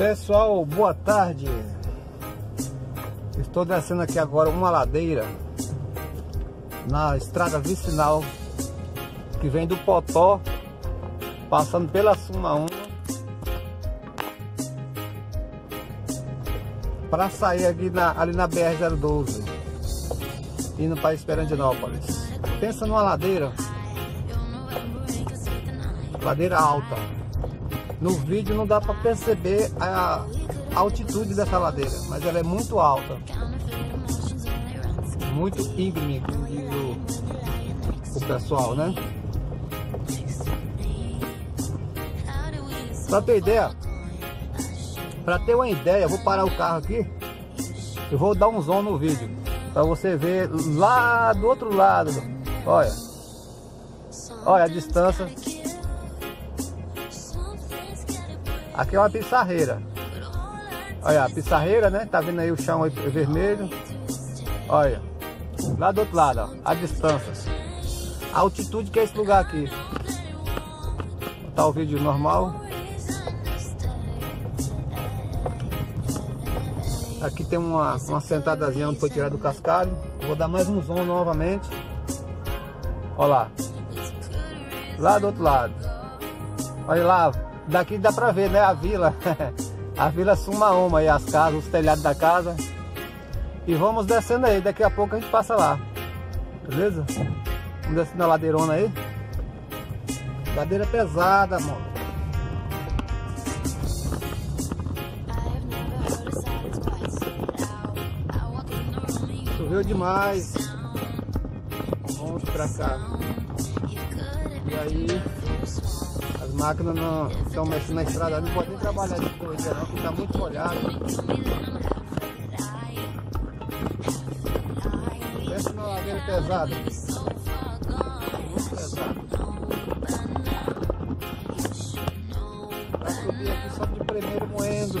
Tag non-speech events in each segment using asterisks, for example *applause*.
Pessoal, boa tarde. Estou descendo aqui agora uma ladeira na estrada vicinal que vem do Potó, passando pela Suma 1 para sair aqui na, ali na BR-012 indo para Esperandinópolis. Pensa numa ladeira, ladeira alta. No vídeo não dá para perceber a altitude dessa ladeira, mas ela é muito alta. Muito íngreme, diz o, o pessoal, né? Pra ter ideia, pra ter uma ideia, eu vou parar o carro aqui e vou dar um zoom no vídeo. Pra você ver lá do outro lado. Olha. Olha a distância. Aqui é uma pissarreira. Olha, a pissarreira, né? Tá vendo aí o chão vermelho. Olha. Lá do outro lado, ó. A distância. A altitude que é esse lugar aqui. Tá o vídeo normal. Aqui tem uma, uma sentadazinha onde foi tirado o cascalho. Vou dar mais um zoom novamente. Olha lá. Lá do outro lado. Olha lá. Daqui dá pra ver, né? A vila. *laughs* a vila Suma Uma e as casas, os telhados da casa. E vamos descendo aí. Daqui a pouco a gente passa lá. Beleza? Vamos descendo a ladeirona aí. Ladeira pesada, mano. Choveu demais. Vamos pra cá. E aí, as máquinas não estão mexendo na estrada, não podem trabalhar de corrida não, porque tá muito molhado. Pensa na ladeira pesada. Muito pesado. Vai subir aqui só de primeiro moendo.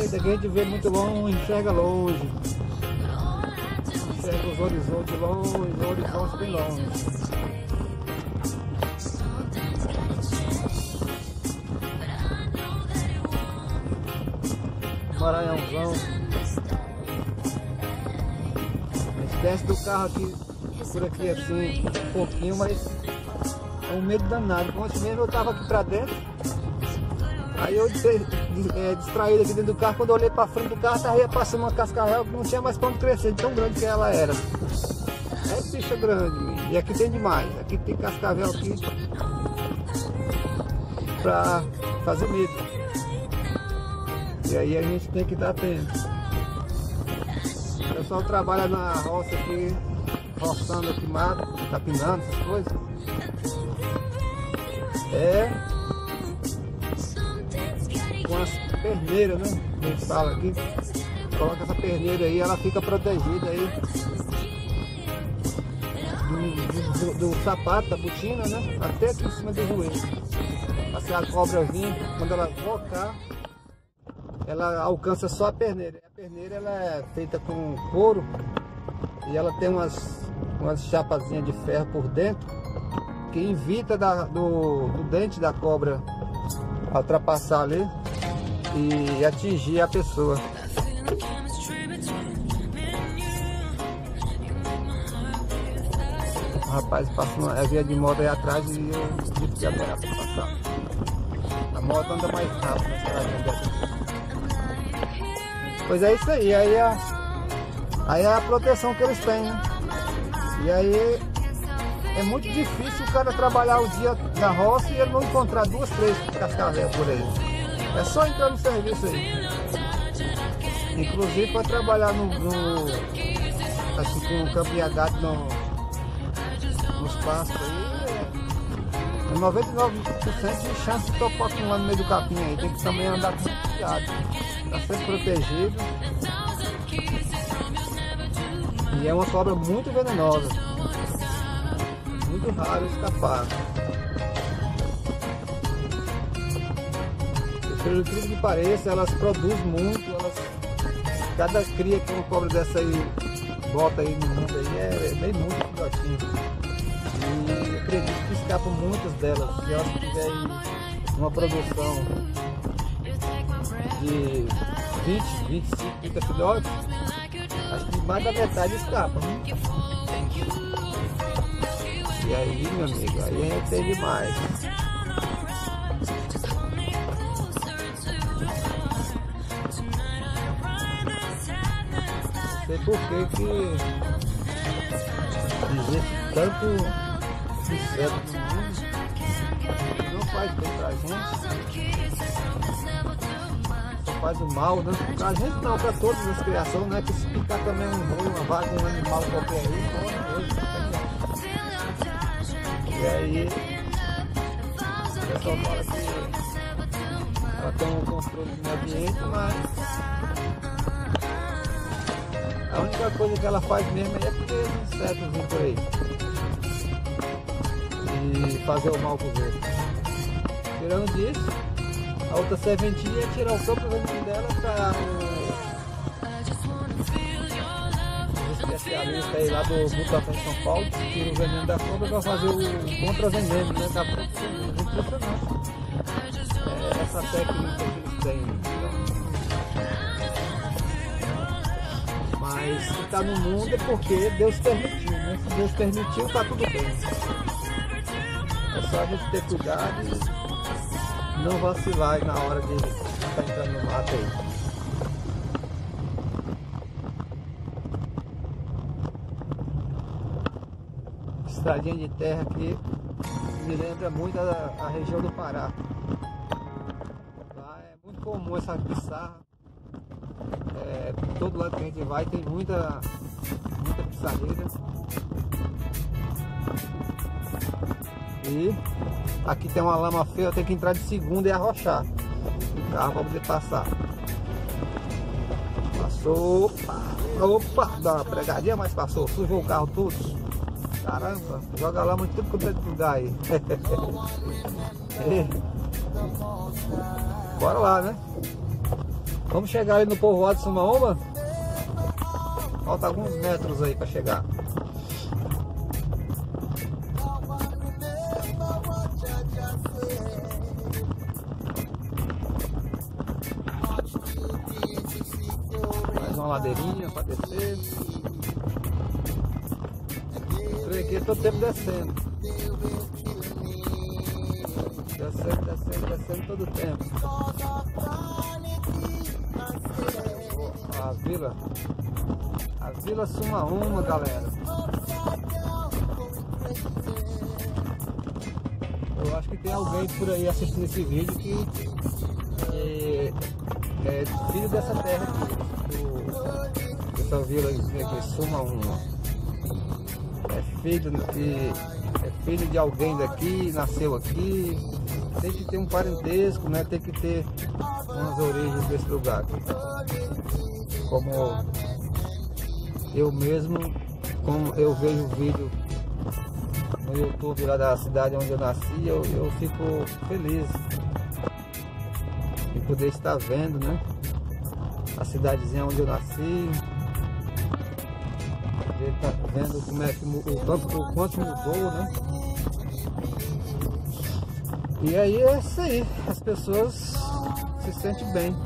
Eita, que a gente vê muito longe, enxerga longe. Enxerga os horizontes longe, horizontes bem longe. Maranhãozão. A gente desce do carro aqui, por aqui assim, um pouquinho, mas é um medo danado. Ontem mesmo eu tava aqui pra dentro. Aí eu é, distraído aqui dentro do carro, quando eu olhei para frente do carro, tava passando uma cascavel que não tinha mais onde crescer, tão grande que ela era. É bicha grande, e aqui tem demais, aqui tem cascavel aqui para fazer medo. E aí a gente tem que estar atento. O pessoal trabalha na roça aqui, roçando aqui mato, capinando essas coisas. É as perneiras, né? A gente fala aqui. Coloca essa perneira aí, ela fica protegida aí do, do, do sapato, da botina, né? Até aqui em cima do joelho. Assim a cobra vir, quando ela focar, ela alcança só a perneira. A perneira ela é feita com couro e ela tem umas, umas chapazinhas de ferro por dentro que evita da, do, do dente da cobra ultrapassar ali e atingir a pessoa. O rapaz passou a via de moto aí atrás e eu tive que para passar. A moto anda mais rápido Pois é isso aí, aí é, aí é a proteção que eles têm, né? E aí é muito difícil o cara trabalhar o dia na roça e ele não encontrar duas, três cascavel por aí. É só entrar no serviço aí. Inclusive para trabalhar no, no, assim com o campo de no, nos pastos aí, é 99% de chance de topar com lá no meio do capim aí. Tem que também andar com cuidado. Tá sempre protegido. E é uma cobra muito venenosa. Muito raro escapar. Pelo incrível que pareça, elas produzem muito, elas, cada cria que uma cobra dessa aí bota aí no mundo aí é, é bem muito filhotinho. E acredito que escapam muitas delas. Se elas tiverem uma produção de 20, 25, 30 filhotes, acho que mais da metade escapa. Né? E aí, meu amigo, aí é tem demais. Sei por que que existe tanto mundo não faz bem pra gente. Faz o mal, né? Pra gente não, pra todas as criações, né? Que se picar também um boi, uma vaca, um animal qualquer aí, hoje. E aí, o pessoal fala que ela tem um controle do ambiente, mas a única coisa que ela faz mesmo é porque os insetos por aí e fazer o mal com outros. Tirando disso, a outra serventia é tirar o próprio veneno dela para especialista aí lá do Butantan em São Paulo, tira o veneno da cobra para fazer o contra-veneno, né? Própria Impressionante. É essa técnica que eles têm. Mas se está no mundo é porque Deus permitiu, né? Se Deus permitiu, tá tudo bem. É só a gente ter cuidado e não vacilar na hora de estar tá entrando no mato aí. estradinha de terra aqui me lembra muito a, a região do Pará. Lá é muito comum essa pissarra. É, todo lado que a gente vai tem muita, muita pissarreira. E aqui tem uma lama feia, tenho que entrar de segunda e arrochar o carro para poder passar. Passou, opa, dá uma pregadinha, mas passou, sujou o carro todo. Caramba, joga lá muito tempo que eu tô lugar aí. *laughs* Bora lá, né? Vamos chegar ali no povoado de Sumaoma. Falta alguns metros aí para chegar. Mais uma ladeirinha para descer aqui todo tempo descendo. Descendo, descendo, descendo todo tempo. A vila. A vila Suma Uma, galera. Eu acho que tem alguém por aí assistindo esse vídeo que é, é filho dessa terra aqui. Do, dessa vila aqui, Suma Uma filho de, é filho de alguém daqui, nasceu aqui, tem que ter um parentesco, né? Tem que ter umas origens desse lugar. Como eu mesmo, como eu vejo o vídeo no YouTube lá da cidade onde eu nasci, eu, eu fico feliz de poder estar vendo, né? A cidadezinha onde eu nasci, ele tá vendo como é que o, tanto, o quanto mudou, né? E aí é isso aí, as pessoas se sentem bem.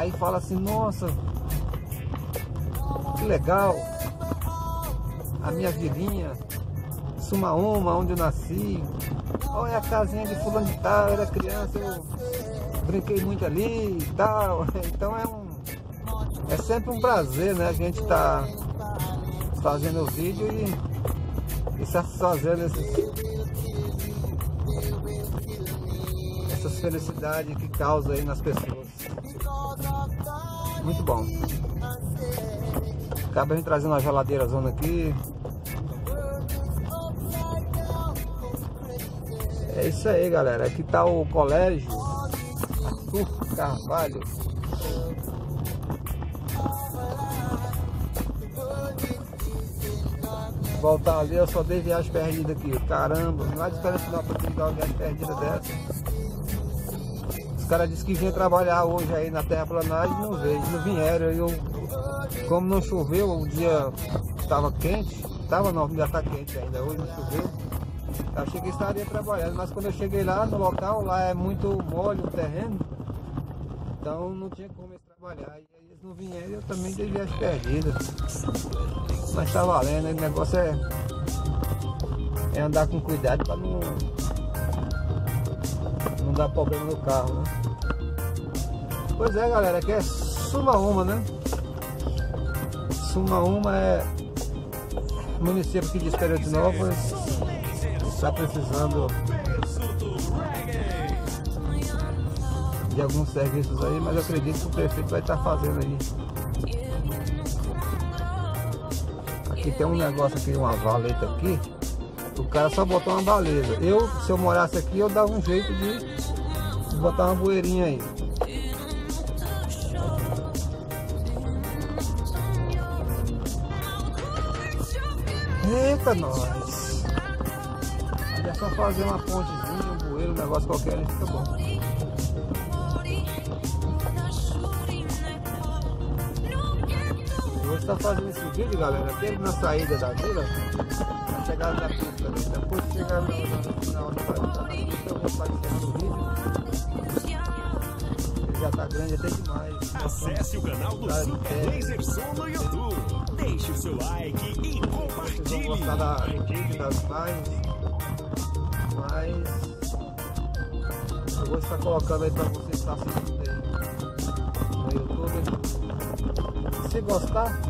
Aí fala assim, nossa, que legal, a minha vilinha, Sumaúma, onde eu nasci, olha a casinha de fulano de tal, eu era criança, eu brinquei muito ali e tal. *laughs* Então é um é sempre um prazer, né? A gente tá fazendo o vídeo e, e satisfazendo esses, essas felicidades que causa aí nas pessoas. Muito bom. Acaba de trazer uma geladeira zona aqui. É isso aí, galera. Aqui tá o colégio Arthur Carvalho. voltar ali, eu só dei viagem perdida aqui. Caramba, não é diferente não pra te dar uma viagem perdida dessa. Caras disseram que vinha trabalhar hoje aí na terraplanagem e não veio, não vieram. Eu, como não choveu, o dia estava quente, tava no já tá quente ainda, hoje não choveu. Eu achei que estaria trabalhando, mas quando eu cheguei lá no local, lá é muito mole o terreno, então não tinha como eles trabalhar. E aí eles não vieram, eu também dei viagem perdida. Mas tá valendo, o negócio é, é andar com cuidado para não, não dar problema no carro, né? Pois é galera, aqui é Suma Uma, né? Suma Uma é município aqui de Esperantinópolis está precisando de alguns serviços aí, mas eu acredito que o prefeito vai estar fazendo aí. Aqui tem um negócio aqui, uma valeta aqui. O cara só botou uma baliza. Eu, se eu morasse aqui, eu dava um jeito de botar uma bueirinha aí. Eita, nós! É só fazer uma pontezinha, um bueiro, um negócio qualquer, aí fica bom. Vou estar fazendo esse vídeo, galera, aqui na saída da vila, na chegada da pista. Né? Depois de chegar final da pista, eu vou estar encerrando o vídeo. Grande até demais. Acesse o canal do Super Laser Som no YouTube. Deixe o seu like e compartilhe. Vocês vão gostar da, das. Mas eu vou estar colocando aí para vocês estar assistindo aí no YouTube. Se gostar,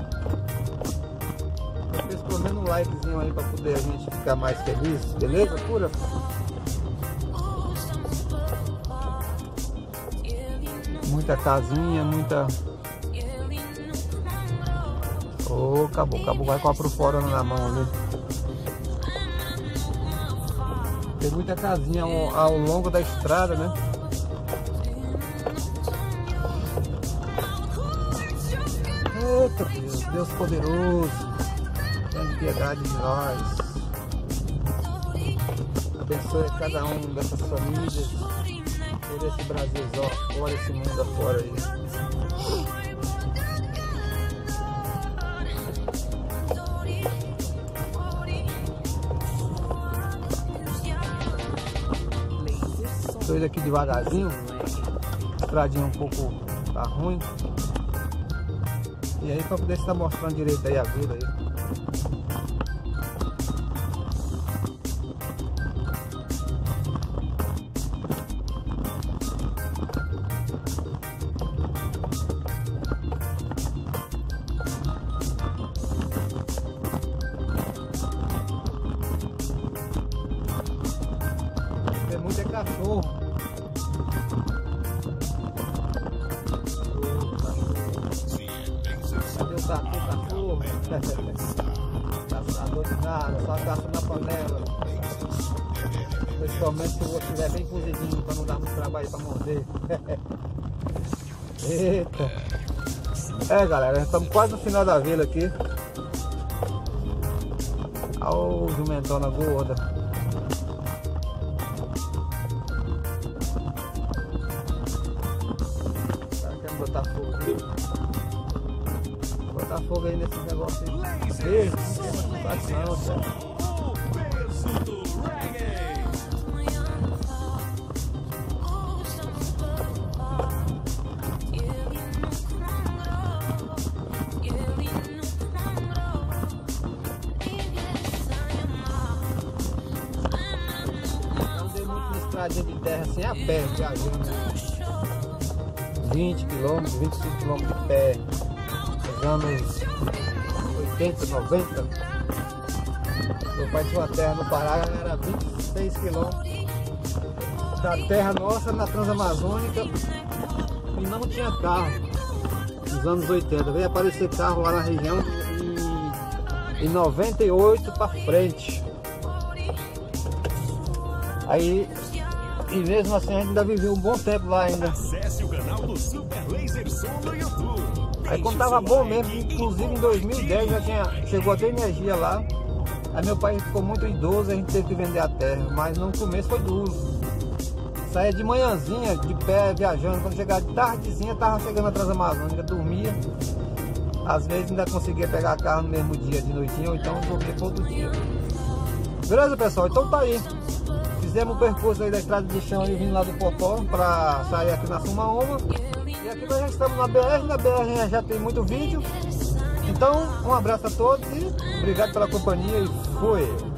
vocês pelo menos um likezinho aí para poder a gente ficar mais feliz, beleza? Pura? Muita casinha, muita Ô, oh, acabou, acabou, vai com a pro fora na mão ali. Tem muita casinha ao, ao longo da estrada, né? Eita Deus, Deus poderoso, tenha piedade de nós. Abençoe cada um dessas famílias, por esse Brasil fora, esse mundo afora aí. tô aqui devagarzinho. Estradinha um pouco tá ruim. E aí pra poder estar mostrando direito aí a vida aí. Principalmente se o estiver bem cozidinho para não dar muito trabalho para morder. Eita! É galera, estamos quase no final da vila aqui. Olha o jumentona gorda. botar fogo aí. Botar fogo aí nesse negócio aí. Ei, não tem mais não, cara. Estradinha de terra assim a pé, viajando. 20 quilômetros, 25 quilômetros de pé, nos anos 80, 90. Meu pai tinha uma terra no Pará, era 26 quilômetros da terra nossa na Transamazônica e não tinha carro nos anos 80. Veio aparecer carro lá na região em, em 98 para frente. Aí e mesmo assim a gente ainda viveu um bom tempo lá ainda. Acesse o canal do Super Laser Som no YouTube. Aí quando tava bom mesmo, inclusive em 2010 já tinha, chegou a ter energia lá. Aí meu pai ficou muito idoso, a gente teve que vender a terra, mas no começo foi duro. Saía de manhãzinha, de pé, viajando, quando chegava de tardezinha, tava chegando a Transamazônica, dormia. Às vezes ainda conseguia pegar carro no mesmo dia de noitinha, ou então dormia todo dia. Beleza, pessoal? Então tá aí. Fizemos o percurso aí da estrada de chão e vindo lá do Popó para sair aqui na Sumaoma. E aqui nós já estamos na BR, na BR já tem muito vídeo. Então, um abraço a todos e obrigado pela companhia e fui!